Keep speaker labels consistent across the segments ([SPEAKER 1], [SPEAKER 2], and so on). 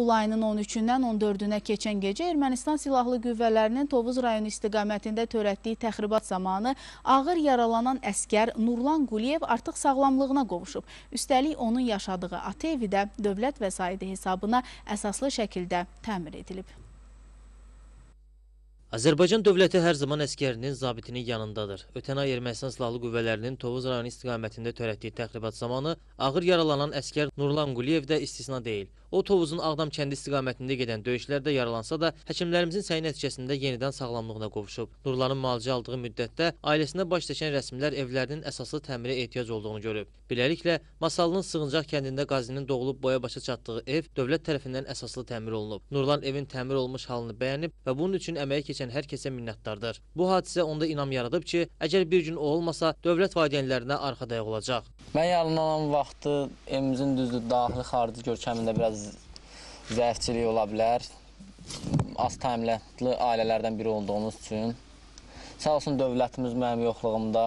[SPEAKER 1] İyul ayının 13-dən 14-ünə keçən gecə Ermənistan Silahlı Qüvvələrinin Tovuz rayonu istiqamətində törətdiyi təxribat zamanı ağır yaralanan əskər Nurlan Quliyev artıq sağlamlığına qovuşub. Üstəlik onun yaşadığı ata evi də dövlət vəsaiti hesabına əsaslı şəkildə təmir edilib.
[SPEAKER 2] Azərbaycan dövləti hər zaman əskərinin, zabitinin yanındadır. Ötən ay Ermənistan Silahlı Qüvvələrinin Tovuz rayonu istiqamətində törətdiyi təxribat zamanı ağır yaralanan əskər Nurlan Quliyev də istisna deyil. O Tovuzun Ağdam kəndi istiqamətində gedən döyüşlərdə yaralansa da, həkimlərimizin səyi nəticəsində yenidən sağlamlığına qovuşub. Nurlanın müalicə aldığı müddətdə ailəsinə baş çəkən rəsmilər evlərinin əsaslı təmirə ehtiyac olduğunu görüb. Beləliklə, Masallının Sığıncaq kəndində qazinin doğulub boya başa çatdığı ev dövlət tərəfindən əsaslı təmir olunub. Nurlan evin təmir olmuş halını bəyənib və bunun üçün əməyi keçən hər kəsə minnətdardır. Bu hadisə onda inam yaradıb ki, əgər bir gün o olmasa, dövlət valideynlərinə arxa dayaq olacaq.
[SPEAKER 3] Mən yaralanan vaxtı evimizin düzdür, daxili xarici görkəmində biraz zəifçilik ola bilər. Az təminatlı ailələrdən biri olduğumuz üçün. Sağ olsun dövlətimiz mənim yoxluğumda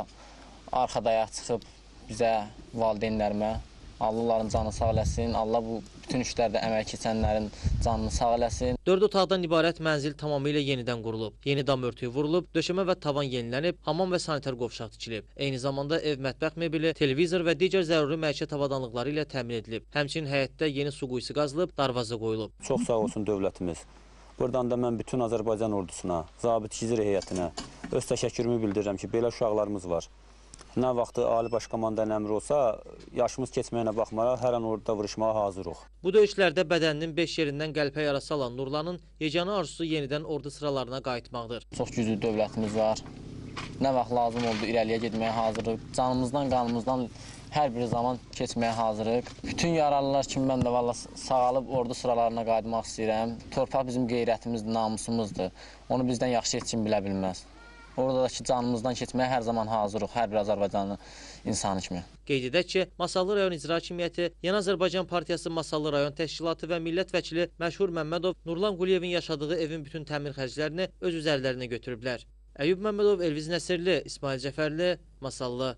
[SPEAKER 3] arxadaya çıxıb bizə, valideynlərimə Allah onların canını sağ eləsin. Allah bu bütün işlərdə əmək keçənlərin canını sağ eləsin.
[SPEAKER 2] 4 otaqdan ibarət mənzil tamamilə yenidən qurulub. Yeni dam örtüyü vurulub, döşəmə və tavan yenilənib, hamam və sanitar qovşaq tikilib. Eyni zamanda ev mətbəx mebeli, televizor və digər zəruri məişət avadanlıqları ilə təmin edilib. Həmçinin həyətdə yeni su quyusu qazılıb, darvaza qoyulub.
[SPEAKER 4] Çox sağ olsun dövlətimiz. Buradan da mən bütün Azərbaycan ordusuna, zabit gizir heyətinə öz təşəkkürümü bildirirəm ki, belə uşaqlarımız var. Nə vaxtı Ali Baş Komandanın əmri olsa, yaşımız keçməyinə baxmayaraq hər an orada vuruşmağa hazırıq.
[SPEAKER 2] Bu döyüşlərdə bədəninin 5 yerindən qəlpə yarası alan Nurlanın yeganə arzusu yenidən ordu sıralarına qayıtmaqdır.
[SPEAKER 3] Çox güclü dövlətimiz var. Nə vaxt lazım oldu irəliyə getməyə hazırıq. Canımızdan, qanımızdan hər bir zaman keçməyə hazırıq. Bütün yaralılar kimi mən də valla sağalıb ordu sıralarına qayıtmaq istəyirəm. Torpaq bizim qeyrətimizdir, namusumuzdur. Onu bizdən yaxşı heç kim bilə bilməz. Oradakı canımızdan keçməyə hər zaman hazırıq, hər bir Azərbaycanlı insanı kimi.
[SPEAKER 2] Qeyd edək ki, Masallı rayon icra hakimiyyəti, Yeni Azərbaycan Partiyası Masallı rayon təşkilatı və millət vəkili Məşhur Məmmədov Nurlan Quliyevin yaşadığı evin bütün təmir xərclərini öz üzərlərinə götürüblər. Əyyub Məmmədov, Elviz Nəsirli, İsmail Cəfərli, Masallı.